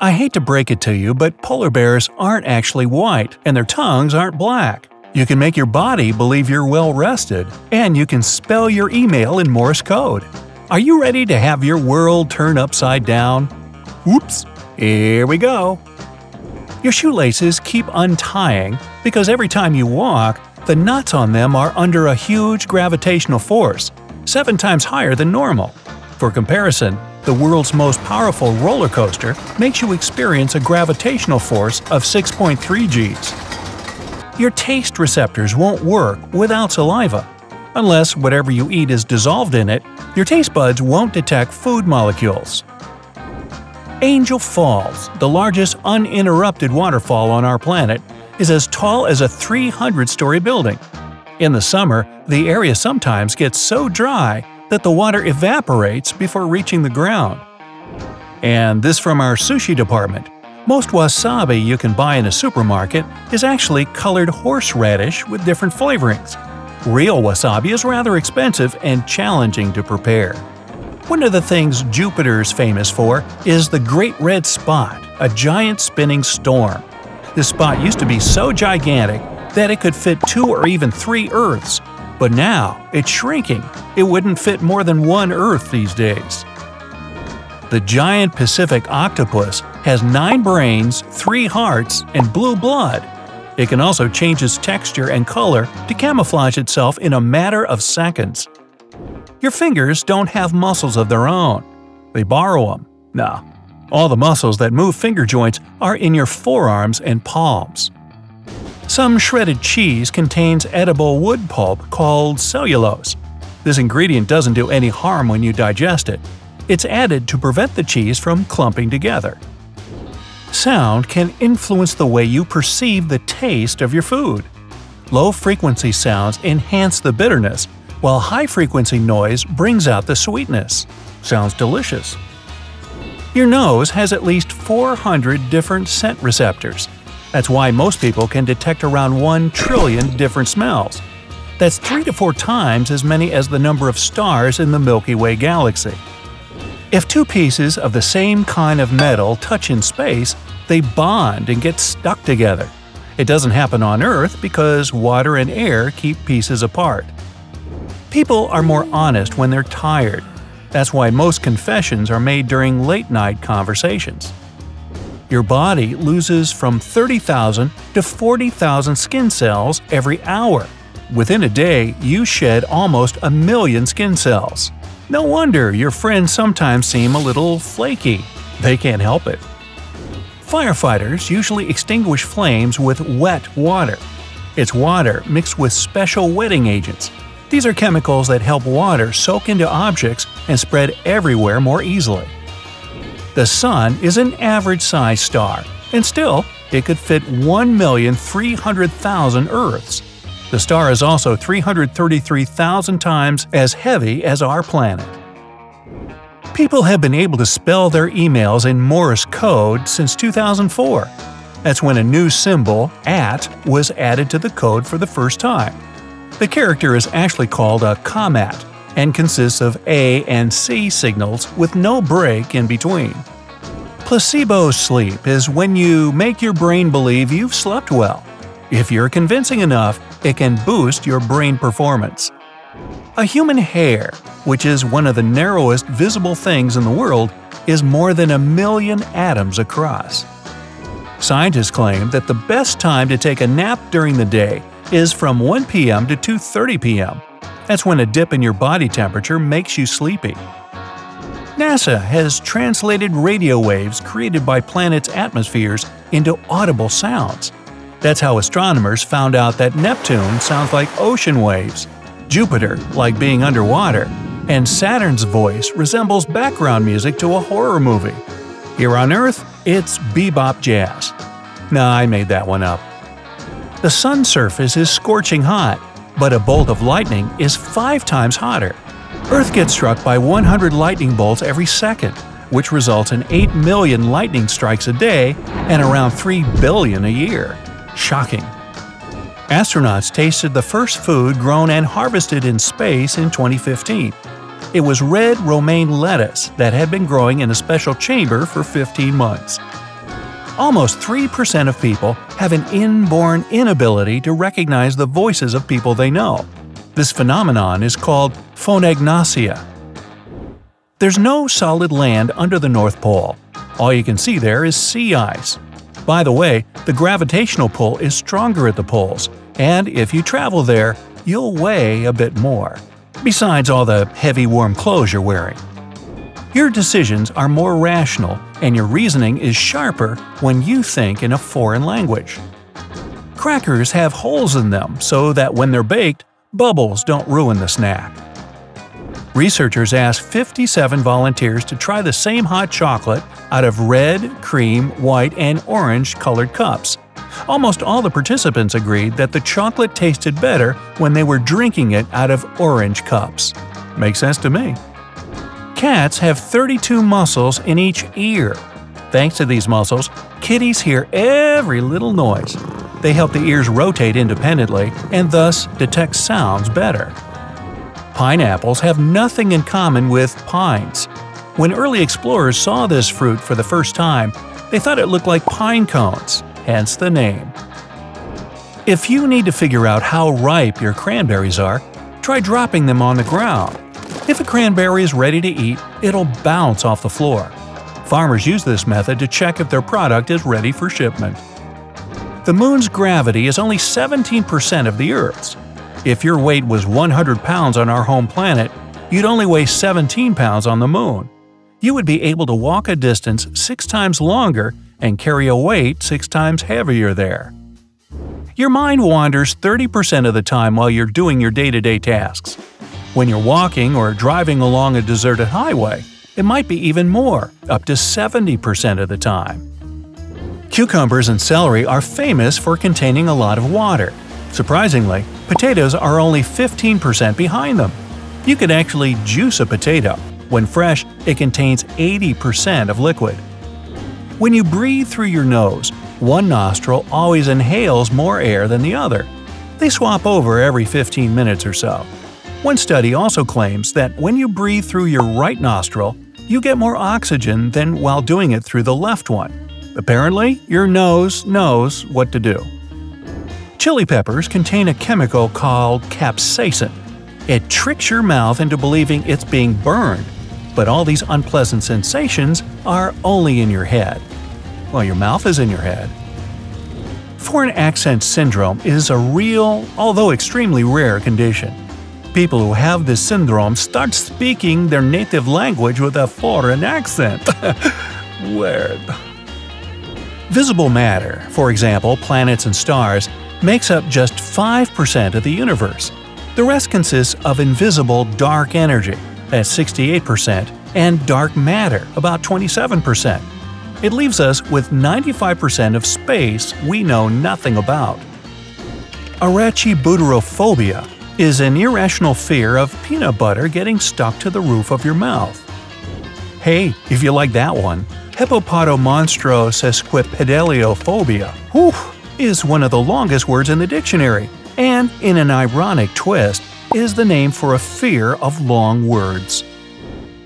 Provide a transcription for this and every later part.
I hate to break it to you, but polar bears aren't actually white, and their tongues aren't black. You can make your body believe you're well rested, and you can spell your email in Morse code. Are you ready to have your world turn upside down? Whoops! Here we go! Your shoelaces keep untying because every time you walk, the knots on them are under a huge gravitational force, seven times higher than normal. For comparison, the world's most powerful roller coaster makes you experience a gravitational force of 6.3 Gs. Your taste receptors won't work without saliva. Unless whatever you eat is dissolved in it, your taste buds won't detect food molecules. Angel Falls, the largest uninterrupted waterfall on our planet, is as tall as a 300-story building. In the summer, the area sometimes gets so dry that the water evaporates before reaching the ground. And this from our sushi department. Most wasabi you can buy in a supermarket is actually colored horseradish with different flavorings. Real wasabi is rather expensive and challenging to prepare. One of the things Jupiter's famous for is the Great Red Spot, a giant spinning storm. This spot used to be so gigantic that it could fit two or even three Earths, but now it's shrinking. It wouldn't fit more than one Earth these days. The giant Pacific octopus has nine brains, three hearts, and blue blood. It can also change its texture and color to camouflage itself in a matter of seconds. Your fingers don't have muscles of their own. They borrow them. Nah, all the muscles that move finger joints are in your forearms and palms. Some shredded cheese contains edible wood pulp called cellulose. This ingredient doesn't do any harm when you digest it. It's added to prevent the cheese from clumping together. Sound can influence the way you perceive the taste of your food. Low-frequency sounds enhance the bitterness, while high-frequency noise brings out the sweetness. Sounds delicious. Your nose has at least 400 different scent receptors. That's why most people can detect around 1 trillion different smells. That's 3 to 4 times as many as the number of stars in the Milky Way galaxy. If two pieces of the same kind of metal touch in space, they bond and get stuck together. It doesn't happen on Earth because water and air keep pieces apart. People are more honest when they're tired. That's why most confessions are made during late-night conversations your body loses from 30,000 to 40,000 skin cells every hour. Within a day, you shed almost a million skin cells. No wonder your friends sometimes seem a little flaky. They can't help it. Firefighters usually extinguish flames with wet water. It's water mixed with special wetting agents. These are chemicals that help water soak into objects and spread everywhere more easily. The Sun is an average-sized star, and still, it could fit 1,300,000 Earths. The star is also 333,000 times as heavy as our planet. People have been able to spell their emails in Morse code since 2004. That's when a new symbol, at, was added to the code for the first time. The character is actually called a commat, and consists of A and C signals with no break in between. Placebo sleep is when you make your brain believe you've slept well. If you're convincing enough, it can boost your brain performance. A human hair, which is one of the narrowest visible things in the world, is more than a million atoms across. Scientists claim that the best time to take a nap during the day is from 1 p.m. to 2.30 p.m. That's when a dip in your body temperature makes you sleepy. NASA has translated radio waves created by planets' atmospheres into audible sounds. That's how astronomers found out that Neptune sounds like ocean waves, Jupiter like being underwater, and Saturn's voice resembles background music to a horror movie. Here on Earth, it's bebop jazz. Nah, I made that one up. The sun's surface is scorching hot, but a bolt of lightning is five times hotter. Earth gets struck by 100 lightning bolts every second, which results in 8 million lightning strikes a day and around 3 billion a year. Shocking. Astronauts tasted the first food grown and harvested in space in 2015. It was red romaine lettuce that had been growing in a special chamber for 15 months. Almost 3% of people have an inborn inability to recognize the voices of people they know. This phenomenon is called phonagnosia. There's no solid land under the North Pole. All you can see there is sea ice. By the way, the gravitational pull is stronger at the poles, and if you travel there, you'll weigh a bit more. Besides all the heavy warm clothes you're wearing. Your decisions are more rational and your reasoning is sharper when you think in a foreign language. Crackers have holes in them so that when they're baked, bubbles don't ruin the snack. Researchers asked 57 volunteers to try the same hot chocolate out of red, cream, white, and orange colored cups. Almost all the participants agreed that the chocolate tasted better when they were drinking it out of orange cups. Makes sense to me. Cats have 32 muscles in each ear. Thanks to these muscles, kitties hear every little noise. They help the ears rotate independently and thus detect sounds better. Pineapples have nothing in common with pines. When early explorers saw this fruit for the first time, they thought it looked like pine cones, hence the name. If you need to figure out how ripe your cranberries are, try dropping them on the ground. If a cranberry is ready to eat, it'll bounce off the floor. Farmers use this method to check if their product is ready for shipment. The moon's gravity is only 17% of the Earth's. If your weight was 100 pounds on our home planet, you'd only weigh 17 pounds on the moon. You would be able to walk a distance six times longer and carry a weight six times heavier there. Your mind wanders 30% of the time while you're doing your day to day tasks. When you're walking or driving along a deserted highway, it might be even more, up to 70% of the time. Cucumbers and celery are famous for containing a lot of water. Surprisingly, potatoes are only 15% behind them. You could actually juice a potato. When fresh, it contains 80% of liquid. When you breathe through your nose, one nostril always inhales more air than the other. They swap over every 15 minutes or so. One study also claims that when you breathe through your right nostril, you get more oxygen than while doing it through the left one. Apparently, your nose knows what to do. Chili peppers contain a chemical called capsaicin. It tricks your mouth into believing it's being burned, but all these unpleasant sensations are only in your head. Well, your mouth is in your head. Foreign accent syndrome is a real, although extremely rare condition people who have this syndrome start speaking their native language with a foreign accent. Weird. Visible matter, for example planets and stars, makes up just 5% of the universe. The rest consists of invisible dark energy, that's 68%, and dark matter, about 27%. It leaves us with 95% of space we know nothing about. Arachibutyrophobia is an irrational fear of peanut butter getting stuck to the roof of your mouth. Hey, if you like that one, hippopotomonstrosesquipedaliophobia whew, is one of the longest words in the dictionary, and, in an ironic twist, is the name for a fear of long words.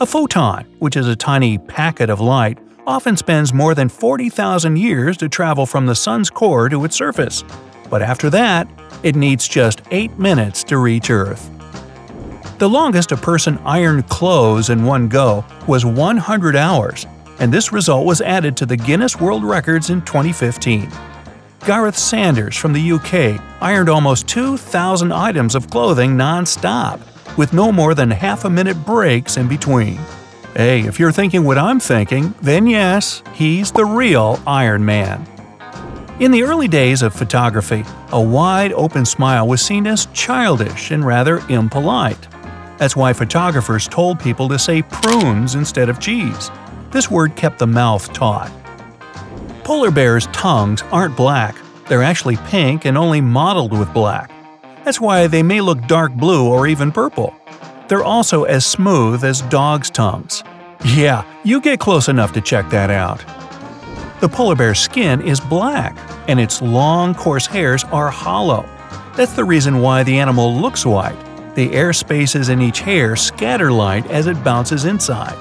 A photon, which is a tiny packet of light, often spends more than 40,000 years to travel from the sun's core to its surface. But after that, it needs just 8 minutes to reach Earth. The longest a person ironed clothes in one go was 100 hours, and this result was added to the Guinness World Records in 2015. Gareth Sanders from the UK ironed almost 2,000 items of clothing non-stop, with no more than half a minute breaks in between. Hey, if you're thinking what I'm thinking, then yes, he's the real Iron Man. In the early days of photography, a wide open smile was seen as childish and rather impolite. That's why photographers told people to say prunes instead of cheese. This word kept the mouth taut. Polar bears' tongues aren't black, they're actually pink and only mottled with black. That's why they may look dark blue or even purple. They're also as smooth as dogs' tongues. Yeah, you get close enough to check that out. The polar bear's skin is black, and its long, coarse hairs are hollow. That's the reason why the animal looks white. The air spaces in each hair scatter light as it bounces inside.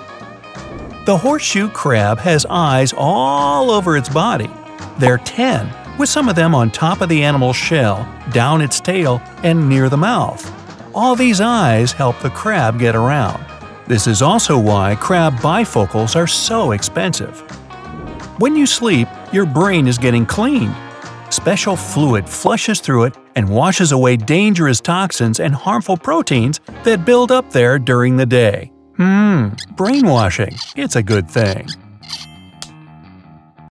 The horseshoe crab has eyes all over its body. There are 10, with some of them on top of the animal's shell, down its tail, and near the mouth. All these eyes help the crab get around. This is also why crab bifocals are so expensive. When you sleep, your brain is getting cleaned. Special fluid flushes through it and washes away dangerous toxins and harmful proteins that build up there during the day. Hmm, brainwashing. It's a good thing.